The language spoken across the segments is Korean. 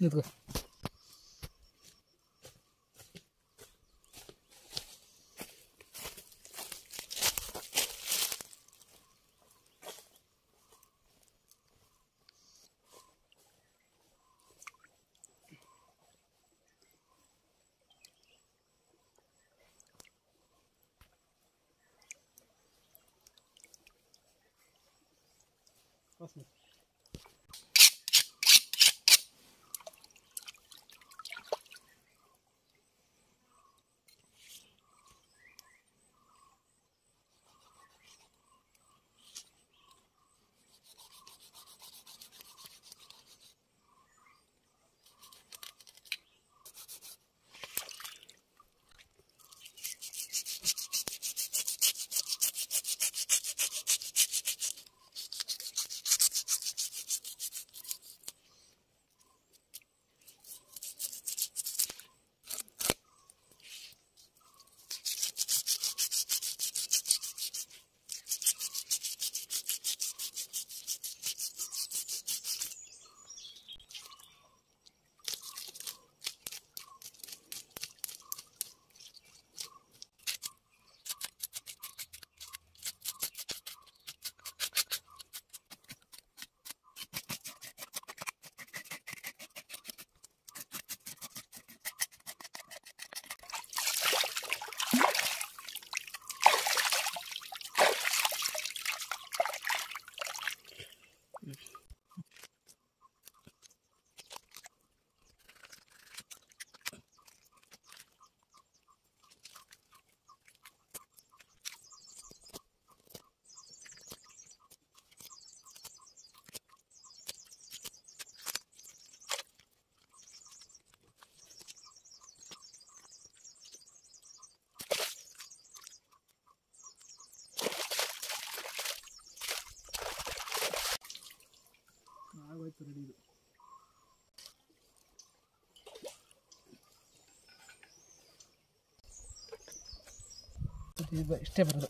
이거 Awesome. ಇದು ಇಷ್ಟೇ ಬರೋದು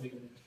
building